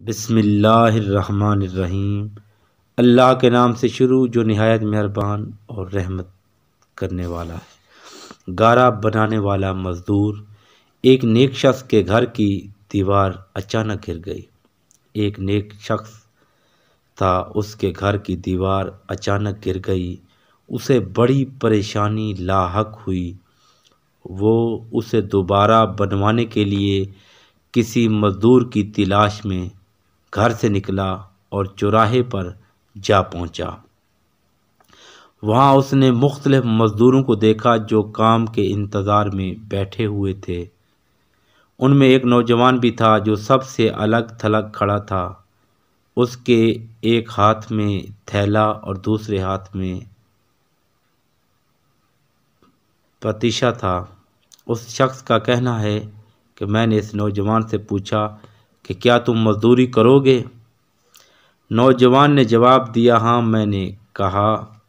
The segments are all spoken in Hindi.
बिसमीम अल्लाह के नाम से शुरू जो नहायत मेहरबान और रहमत करने वाला है। गारा बनाने वाला मज़दूर एक नेक शख्स के घर की दीवार अचानक गिर गई। एक नेक शख्स था, उसके घर की दीवार अचानक गिर गई। उसे बड़ी परेशानी लाक हुई। वो उसे दोबारा बनवाने के लिए किसी मज़दूर की तलाश में घर से निकला और चौराहे पर जा पहुँचा। वहाँ उसने मुख्तलिफ़ मज़दूरों को देखा जो काम के इंतज़ार में बैठे हुए थे। उनमें एक नौजवान भी था जो सबसे अलग थलग खड़ा था। उसके एक हाथ में थैला और दूसरे हाथ में पतीशा था। उस शख्स का कहना है कि मैंने इस नौजवान से पूछा कि क्या तुम मज़दूरी करोगे? नौजवान ने जवाब दिया हाँ मैंने कहा,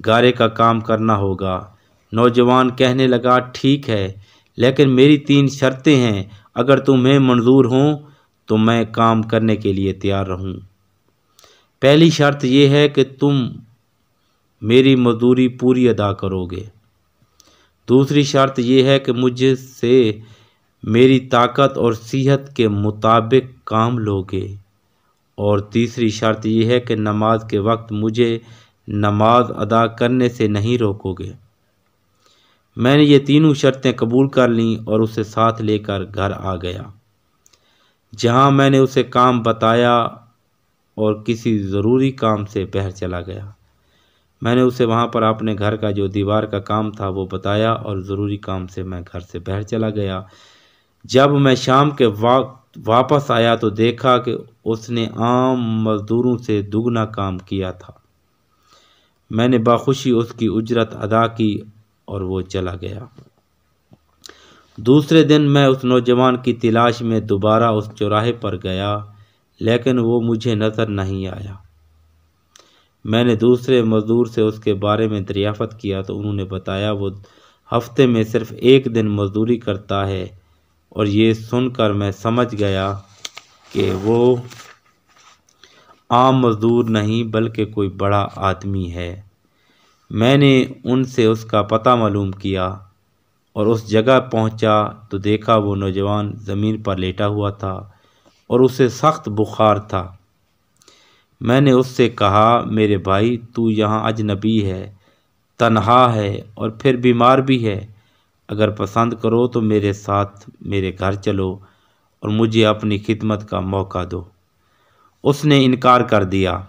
गारे का काम करना होगा। नौजवान कहने लगा, ठीक है, लेकिन मेरी तीन शर्तें हैं। अगर तुम्हें मंजूर हों तो मैं काम करने के लिए तैयार रहूँ। पहली शर्त यह है कि तुम मेरी मजदूरी पूरी अदा करोगे। दूसरी शर्त यह है कि मुझसे मेरी ताकत और सेहत के मुताबिक काम लोगे। और तीसरी शर्त यह है कि नमाज़ के वक्त मुझे नमाज़ अदा करने से नहीं रोकोगे। मैंने ये तीनों शर्तें कबूल कर लीं और उसे साथ लेकर घर आ गया। जहाँ मैंने उसे काम बताया और किसी ज़रूरी काम से बहर चला गया। मैंने उसे वहाँ पर अपने घर का जो दीवार का काम था वो बताया और ज़रूरी काम से मैं घर से बहर चला गया। जब मैं शाम के वक्त वापस आया तो देखा कि उसने आम मज़दूरों से दुगना काम किया था। मैंने बाखुशी उसकी उजरत अदा की और वो चला गया। दूसरे दिन मैं उस नौजवान की तलाश में दोबारा उस चौराहे पर गया, लेकिन वो मुझे नज़र नहीं आया। मैंने दूसरे मज़दूर से उसके बारे में दरियाफ़त किया तो उन्होंने बताया, वो हफ़्ते में सिर्फ़ एक दिन मज़दूरी करता है और ये सुनकर मैं समझ गया कि वो आम मज़दूर नहीं, बल्कि कोई बड़ा आदमी है। मैंने उनसे उसका पता मालूम किया और उस जगह पहुँचा तो देखा वो नौजवान ज़मीन पर लेटा हुआ था और उसे सख्त बुखार था। मैंने उससे कहा, मेरे भाई, तू यहाँ अजनबी है, तनहा है और फिर बीमार भी है। अगर पसंद करो तो मेरे साथ मेरे घर चलो और मुझे अपनी खिदमत का मौका दो। उसने इनकार कर दिया।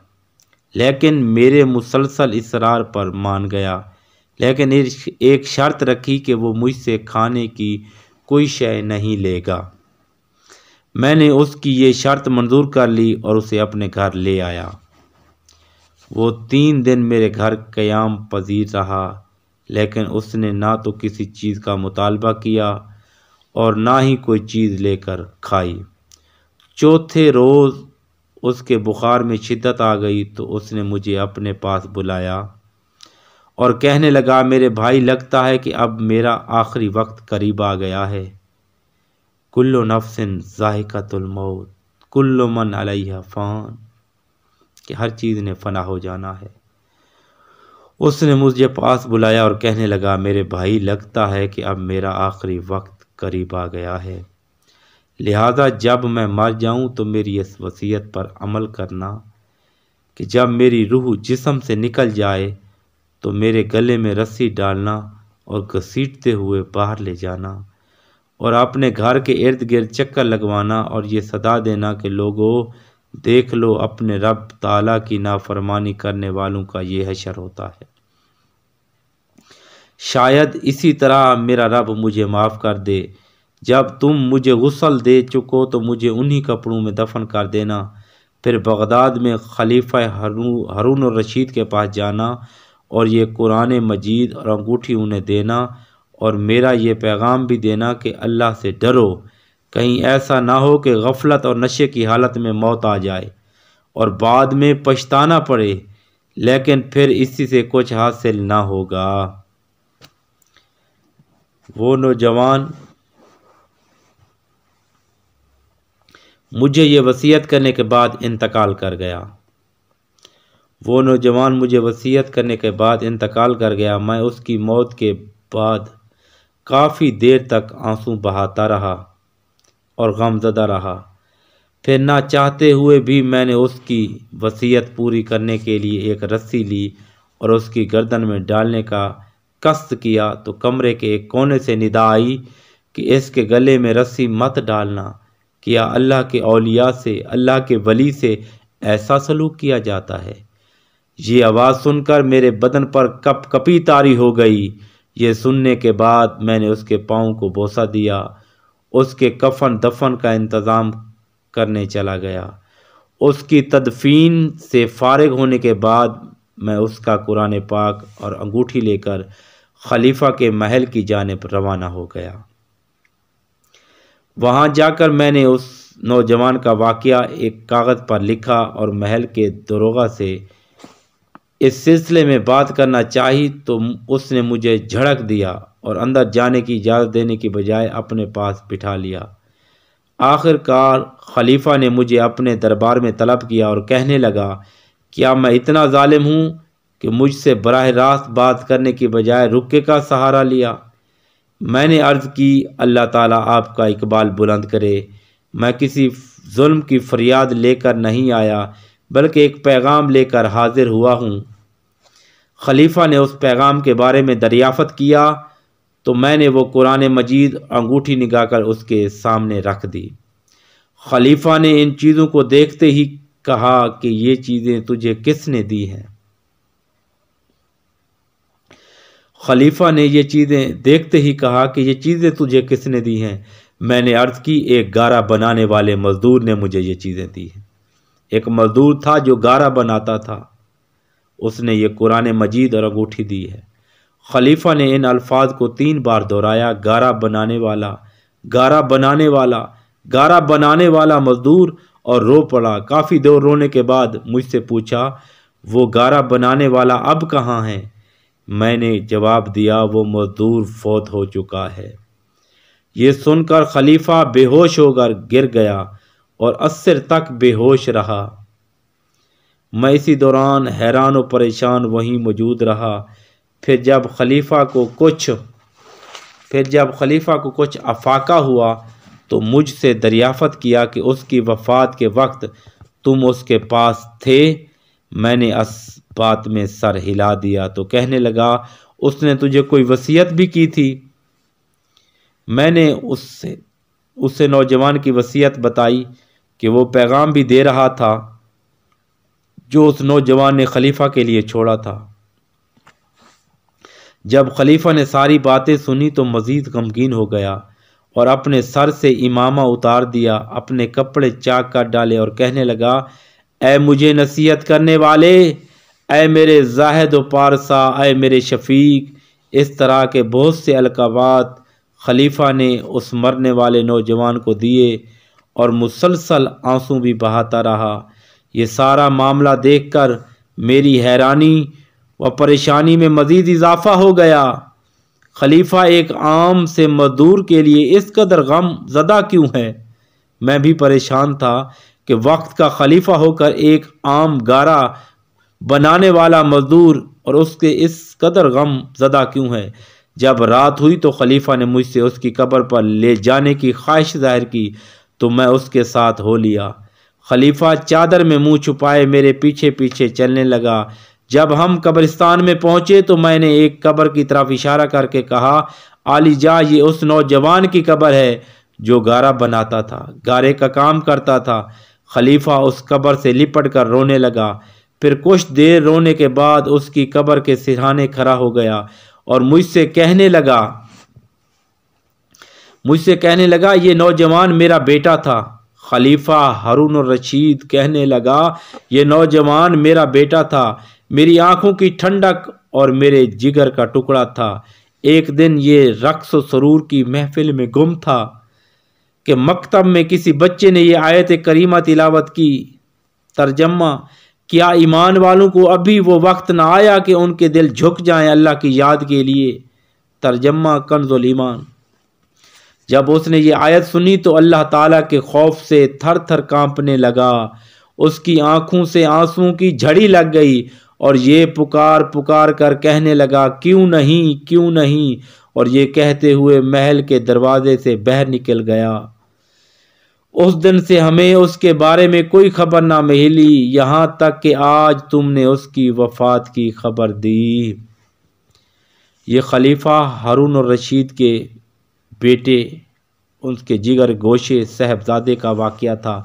लेकिन मेरे मुसलसल इसरार पर मान गया। लेकिन एक शर्त रखी कि वो मुझसे खाने की कोई शय नहीं लेगा। मैंने उसकी ये शर्त मंजूर कर ली और उसे अपने घर ले आया। वो तीन दिन मेरे घर क़याम पजीर रहा। लेकिन उसने ना तो किसी चीज़ का मुतालबा किया और ना ही कोई चीज़ लेकर खाई। चौथे रोज़ उसके बुखार में शिद्दत आ गई तो उसने मुझे अपने पास बुलाया और कहने लगा, मेरे भाई, लगता है कि अब मेरा आखिरी वक्त करीब आ गया है। कुल्लो नफसिन जायक़तुलमौत कुल्लो मन अलैहा फ़ान, कि हर चीज़ ने फना हो जाना है। उसने मुझे पास बुलाया और कहने लगा, मेरे भाई, लगता है कि अब मेरा आखिरी वक्त करीब आ गया है। लिहाजा जब मैं मर जाऊँ तो मेरी इस वसीयत पर अमल करना कि जब मेरी रूह जिसम से निकल जाए तो मेरे गले में रस्सी डालना और घसीटते हुए बाहर ले जाना और अपने घर के इर्द गिर्द चक्कर लगवाना और ये सदा देना कि लोगों, देख लो अपने रब ताला की नाफरमानी करने वालों का ये हशर होता है। शायद इसी तरह मेरा रब मुझे माफ़ कर दे। जब तुम मुझे गसल दे चुको तो मुझे उन्हीं कपड़ों में दफन कर देना। फिर बगदाद में खलीफा रून रशीद के पास जाना और ये कुरान मजीद और अंगूठी उन्हें देना और मेरा ये पैगाम भी देना कि अल्लाह से डरो। कहीं ऐसा ना हो कि गफलत और नशे की हालत में मौत आ जाए और बाद में पछताना पड़े, लेकिन फिर इसी से कुछ हासिल ना होगा। वो नौजवान मुझे ये वसीयत करने के बाद इंतकाल कर गया। वो नौजवान मुझे वसीयत करने के बाद इंतकाल कर गया। मैं उसकी मौत के बाद काफ़ी देर तक आँसू बहाता रहा और गमजदा रहा। फिर ना चाहते हुए भी मैंने उसकी वसीयत पूरी करने के लिए एक रस्सी ली और उसकी गर्दन में डालने का कष्ट किया तो कमरे के एक कोने से निदा आई कि इसके गले में रस्सी मत डालना किया अल्लाह के अलिया से, अल्लाह के वली से ऐसा सलूक किया जाता है। ये आवाज़ सुनकर मेरे बदन पर कप कपी तारी हो गई। ये सुनने के बाद मैंने उसके पाँव को बोसा दिया। उसके कफन दफन का इंतज़ाम करने चला गया। उसकी तदफीन से फारग होने के बाद मैं उसका कुरान पाक और अंगूठी लेकर खलीफा के महल की जानब रवाना हो गया। वहाँ जाकर मैंने उस नौजवान का वाक़ एक कागज़ पर लिखा और महल के दरोगा से, इस सिलसिले में बात करना चाही तो उसने मुझे झड़क दिया और अंदर जाने की इजाज़त देने की बजाय अपने पास बिठा लिया। आखिरकार खलीफा ने मुझे अपने दरबार में तलब किया और कहने लगा, क्या मैं इतना ालिम हूँ कि मुझसे बरह रास्त बात करने की बजाय रुके का सहारा लिया। मैंने अर्ज़ की, अल्लाह ताला आपका इकबाल बुलंद करे। मैं किसी जुल्म की फरियाद लेकर नहीं आया, बल्कि एक पैगाम लेकर हाजिर हुआ हूँ। खलीफा ने उस पैगाम के बारे में दरियाफ़त किया तो मैंने वो कुरान मजीद अंगूठी निगाह कर उसके सामने रख दी। खलीफा ने इन चीज़ों को देखते ही कहा कि ये चीज़ें तुझे किसने दी हैं? खलीफा ने ये चीज़ें देखते ही कहा कि ये चीज़ें तुझे किसने दी हैं? मैंने अर्ज़ की, एक गारा बनाने वाले मज़दूर ने मुझे ये चीज़ें दी हैं। एक मज़दूर था जो गारा बनाता था। उसने ये कुरान मजीद और अंगूठी दी है। खलीफा ने इन अल्फाज को तीन बार दोहराया, गारा बनाने वाला, गारा बनाने वाला, गारा बनाने वाला मजदूर, और रो पड़ा। काफ़ी देर रोने के बाद मुझसे पूछा, वो गारा बनाने वाला अब कहाँ है? मैंने जवाब दिया, वो मजदूर फौत हो चुका है। ये सुनकर खलीफा बेहोश होकर गिर गया और अस्सर तक बेहोश रहा। मैं इसी दौरान हैरान और परेशान वहीं मौजूद रहा। फिर जब खलीफा को कुछ, फिर जब खलीफा को कुछ अफाका हुआ तो मुझसे दरियाफ़त किया कि उसकी वफ़ात के वक्त तुम उसके पास थे। मैंने इस बात में सर हिला दिया तो कहने लगा, उसने तुझे कोई वसीयत भी की थी? मैंने उससे उससे नौजवान की वसीयत बताई कि वो पैगाम भी दे रहा था, जो उस नौजवान ने खलीफा के लिए छोड़ा था। जब खलीफा ने सारी बातें सुनी तो मज़ीद गमगीन हो गया और अपने सर से इमामा उतार दिया, अपने कपड़े चाक कर डाले और कहने लगा ए मुझे नसीहत करने वाले ए मेरे जाहिद पारसा ए मेरे शफीक। इस तरह के बहुत से अलकाबात खलीफा ने उस मरने वाले नौजवान को दिए और मुसलसल आँसू भी बहाता रहा। ये सारा मामला देखकर मेरी हैरानी व परेशानी में मज़ीद इजाफा हो गया। खलीफा एक आम से मजदूर के लिए इस कदर गम ज़दा क्यों है? मैं भी परेशान था कि वक्त का खलीफा होकर एक आम गारा बनाने वाला मजदूर और उसके इस कदर गम ज़दा क्यों है? जब रात हुई तो खलीफा ने मुझसे उसकी कब्र पर ले जाने की ख्वाहिश ज़ाहिर की तो मैं उसके साथ हो लिया। खलीफा चादर में मुँह छुपाए मेरे पीछे पीछे चलने लगा। जब हम कब्रिस्तान में पहुँचे तो मैंने एक कब्र की तरफ़ इशारा करके कहा, आली जा, ये उस नौजवान की कब्र है जो गारा बनाता था, गारे का काम करता था। खलीफा उस कब्र से लिपट कर रोने लगा। फिर कुछ देर रोने के बाद उसकी कब्र के सिरहाने खड़ा हो गया और मुझसे कहने लगा, मुझसे कहने लगा, ये नौजवान मेरा बेटा था। खलीफा हारून रशीद कहने लगा, ये नौजवान मेरा बेटा था। मेरी आँखों की ठंडक और मेरे जिगर का टुकड़ा था। एक दिन ये रक्स सरूर की महफिल में गुम था कि मकतब में किसी बच्चे ने यह आयत करीमा तिलावत की तर्जमा क्या ईमान वालों को अभी वो वक्त ना आया कि उनके दिल झुक जाएँ अल्लाह की याद के लिए? तर्जमा कंजुल ईमान। जब उसने ये आयत सुनी तो अल्लाह ताला के खौफ से थर थर कांपने लगा। उसकी आँखों से आंसुओं की झड़ी लग गई और ये पुकार पुकार कर कहने लगा, क्यों नहीं क्यों नहीं? और ये कहते हुए महल के दरवाजे से बहर निकल गया। उस दिन से हमें उसके बारे में कोई खबर ना मिली। यहाँ तक कि आज तुमने उसकी वफात की खबर दी। ये खलीफा हारून और रशीद के बेटे, उनके जिगर गोशे साहबजादे का वाक़ था,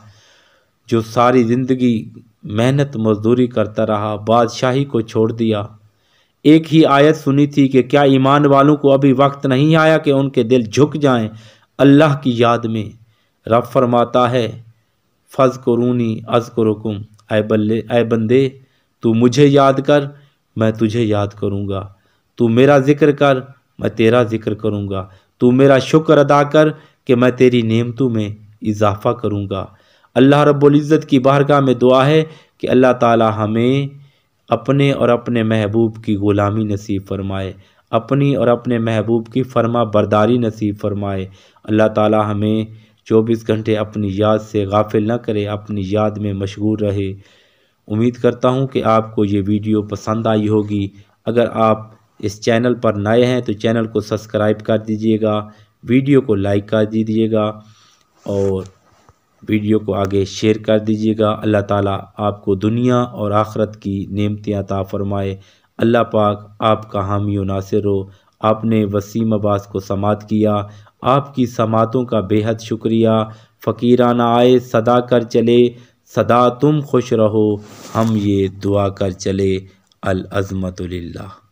जो सारी ज़िंदगी मेहनत मजदूरी करता रहा, बादशाही को छोड़ दिया। एक ही आयत सुनी थी कि क्या ईमान वालों को अभी वक्त नहीं आया कि उनके दिल झुक जाएँ अल्लाह की याद में। रब फरमाता है फ़ज़ करूनी अज़ करुकुम आए बल्ले आए बंदे, तू मुझे याद कर, मैं तुझे याद करूँगा। तू मेरा ज़िक्र कर, मैं तेरा ज़िक्र करूँगा। तू मेरा शुक्र अदा कर कि मैं तेरी नेमतों में इजाफ़ा करूँगा। अल्लाह रब्बुल की बारगाह में दुआ है कि अल्लाह ताला हमें अपने और अपने महबूब की ग़ुलामी नसीब फरमाए, अपनी और अपने महबूब की फरमा बरदारी नसीब फरमाए। अल्लाह ताला हमें चौबीस घंटे अपनी याद से गाफिल न करे, अपनी याद में मशगूल रहे। उम्मीद करता हूँ कि आपको ये वीडियो पसंद आई होगी। अगर आप इस चैनल पर नए हैं तो चैनल को सब्सक्राइब कर दीजिएगा, वीडियो को लाइक कर दीजिएगा और वीडियो को आगे शेयर कर दीजिएगा। अल्लाह ताला आपको दुनिया और आखरत की नेमतें अता फ़रमाए। अल्लाह पाक आपका हामी नासिर हो। आपने वसीम अब्बास को समात किया। आपकी समातों का बेहद शुक्रिया। फ़कीराना आए, सदा कर चले, सदा तुम खुश रहो। हम ये दुआ कर चले। अल अज़मतुल्लाह